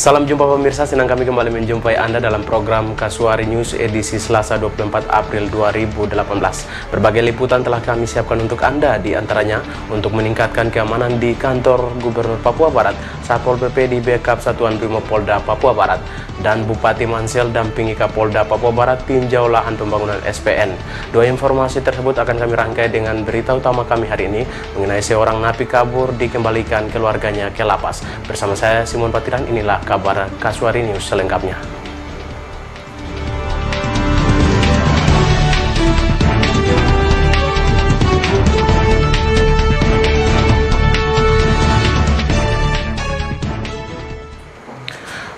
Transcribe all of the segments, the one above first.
Salam jumpa pemirsa, senang kami kembali menjumpai Anda dalam program Kasuari News edisi Selasa 24 April 2018. Berbagai liputan telah kami siapkan untuk Anda, di antaranya untuk meningkatkan keamanan di kantor Gubernur Papua Barat, Satpol PP di backup Satuan Polda Papua Barat, dan Bupati Mansel dampingi Kapolda Papua Barat tinjau lahan pembangunan SPN. Dua informasi tersebut akan kami rangkai dengan berita utama kami hari ini mengenai seorang napi kabur dikembalikan keluarganya ke lapas. Bersama saya Simon Patiran, inilah kabar Kasuari News selengkapnya.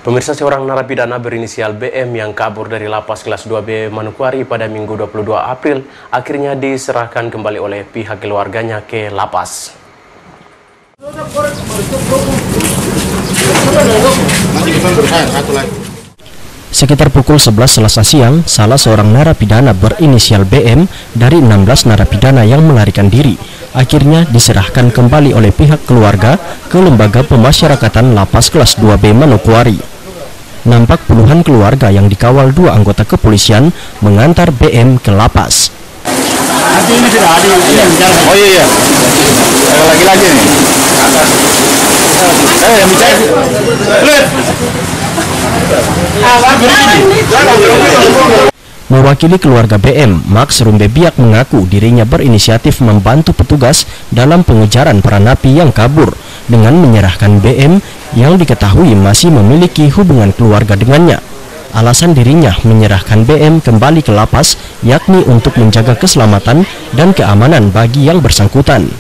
Pemirsa seorang narapidana berinisial BM yang kabur dari lapas kelas 2B Manokwari pada Minggu 22 April akhirnya diserahkan kembali oleh pihak keluarganya ke lapas. Sekitar pukul 11 selasa siang, salah seorang narapidana berinisial BM dari 16 narapidana yang melarikan diri akhirnya diserahkan kembali oleh pihak keluarga ke Lembaga Pemasyarakatan Lapas Kelas 2B Manokwari. Nampak puluhan keluarga yang dikawal dua anggota kepolisian mengantar BM ke lapas. Oh iya iya. Lagi-lagi nih. Mewakili keluarga BM, Max Rumbebiak mengaku dirinya berinisiatif membantu petugas dalam pengejaran para napi yang kabur dengan menyerahkan BM yang diketahui masih memiliki hubungan keluarga dengannya. Alasan dirinya menyerahkan BM kembali ke lapas yakni untuk menjaga keselamatan dan keamanan bagi yang bersangkutan.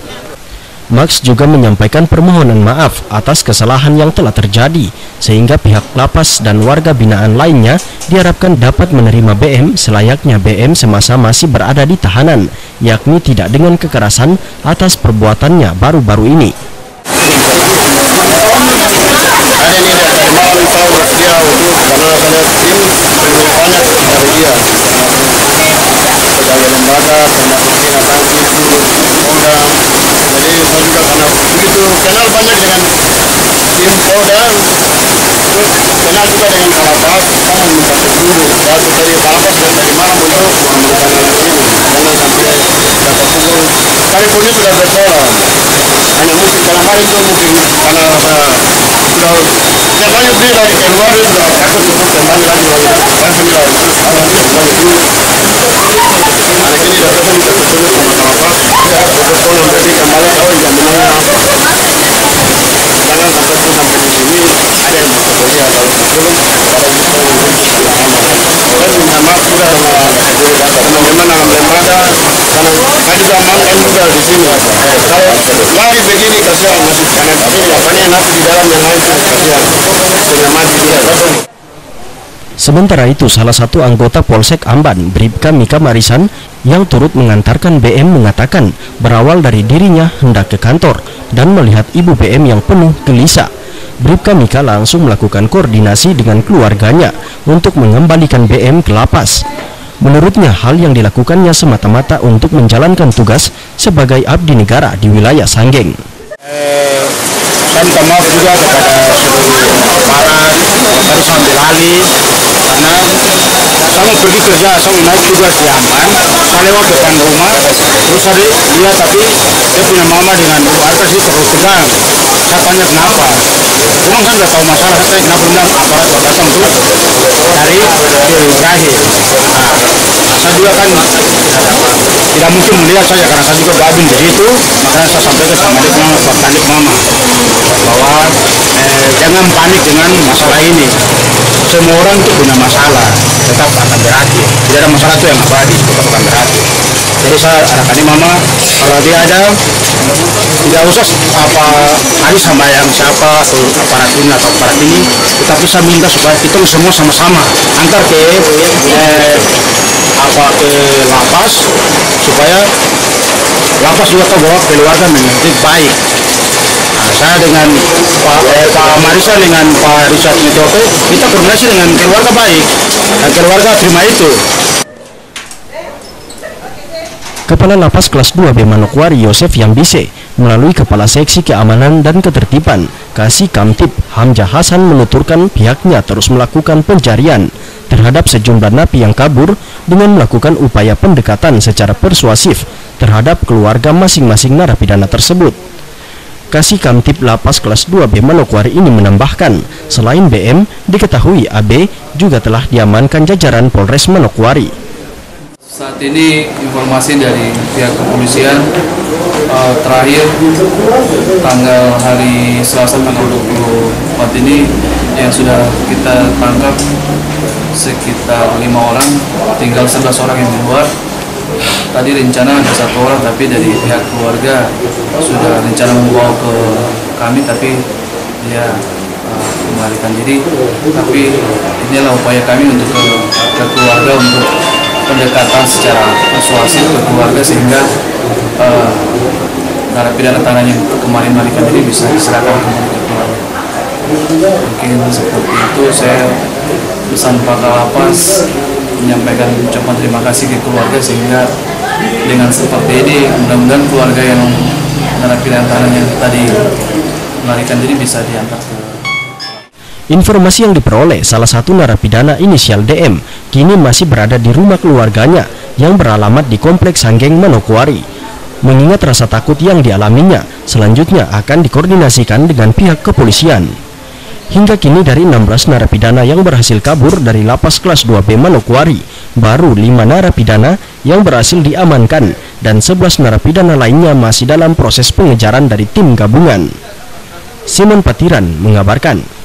Max juga menyampaikan permohonan maaf atas kesalahan yang telah terjadi, sehingga pihak lapas dan warga binaan lainnya diharapkan dapat menerima BM selayaknya BM semasa masih berada di tahanan, yakni tidak dengan kekerasan atas perbuatannya baru-baru ini. Pegawai lembaga termasuk Polda. Jadi saya juga karena begitu kenal banyak dengan tim Polda. Terus kenal juga dengan Kalapas, sama minta dulu. Waktu dari Kalapas dan dari malam untuk memberikan anak ini. Jangan sampai dapat pukul. Kami punya sudah bersoal. Hanya mungkin karena hari itu mungkin karena rasa sudah setiap kali beli lagi keluar sudah takut untuk kembali lagi lagi sembilan terus anak ini kembali dulu anak ini dapat kita ketemu sama kalapas ya betul yang berarti kembali tahu jaminannya apa jangan sampai di sini ada yang kalau kita sama teman-teman karena juga juga di sini kalau lari begini kasihan. Masih karena ini apanya nanti di dalam yang lain kasihan. Sudah mati dia Sementara itu, salah satu anggota Polsek Amban, Bribka Mika Marisan, yang turut mengantarkan BM mengatakan berawal dari dirinya hendak ke kantor dan melihat ibu BM yang penuh gelisah. Bribka Mika langsung melakukan koordinasi dengan keluarganya untuk mengembalikan BM ke lapas. Menurutnya, hal yang dilakukannya semata-mata untuk menjalankan tugas sebagai abdi negara di wilayah Sanggeng. Eh, saya juga kepada seluruh alih karena saya mau pergi kerja, saya mau naik tugas di Amban, saya lewat depan rumah, terus saya lihat tapi dia punya mama dengan keluarga sih terus tegang. Saya tanya kenapa, memang kan udah tahu masalah, saya kenapa bilang aparat datang tuh dari terakhir. Nah, saya juga kan tidak mungkin melihat saja karena saya juga gabung di situ, makanya saya sampaikan sama adik mama, adik mama bahwa eh, jangan panik dengan masalah ini. Semua orang itu punya masalah, tetap akan berakhir. Tidak ada masalah itu yang abadi, tetap akan berakhir. Jadi saya arahkan mama, kalau dia ada, tidak usah apa hari sama yang siapa atau aparat ini atau aparat ini, tetapi saya minta supaya kita semua sama-sama antar ke eh, apa ke lapas supaya lapas juga tahu bahwa keluarga mengerti baik. Saya dengan Pak, eh, Pak Marisa dengan Pak Richard Nitope kita koordinasi dengan keluarga baik dan keluarga terima itu. Kepala Lapas Kelas 2 B Manokwari Yosef Yambise Melalui Kepala Seksi Keamanan dan Ketertiban, Kasih Kamtip Hamzah Hasan menuturkan pihaknya terus melakukan pencarian terhadap sejumlah napi yang kabur dengan melakukan upaya pendekatan secara persuasif terhadap keluarga masing-masing narapidana tersebut. Kasih Kamtip Lapas kelas 2B Manokwari ini menambahkan, selain BM, diketahui AB juga telah diamankan jajaran Polres Manokwari. Saat ini informasi dari pihak kepolisian uh, terakhir tanggal hari Selasa tanggal 24 ini yang sudah kita tangkap sekitar lima orang, tinggal 11 orang yang di luar. Tadi rencana ada satu orang, tapi dari pihak keluarga sudah rencana membawa ke kami, tapi dia uh, kembalikan diri. Tapi inilah upaya kami untuk ke, ke keluarga untuk pendekatan secara persuasif ke keluarga sehingga uh, narapidana tanah yang kemarin melarikan diri bisa diserahkan ke keluarga. Mungkin seperti itu saya pesan Pak Kalapas menyampaikan ucapan terima kasih ke keluarga sehingga dengan seperti ini mudah-mudahan keluarga yang narapidana tanah yang tadi melarikan diri bisa diantar ke Informasi yang diperoleh salah satu narapidana inisial DM kini masih berada di rumah keluarganya yang beralamat di Kompleks Sanggeng Manokwari. Mengingat rasa takut yang dialaminya, selanjutnya akan dikoordinasikan dengan pihak kepolisian. Hingga kini dari 16 narapidana yang berhasil kabur dari lapas kelas 2B Manokwari, baru 5 narapidana yang berhasil diamankan dan 11 narapidana lainnya masih dalam proses pengejaran dari tim gabungan. Simon Patiran mengabarkan.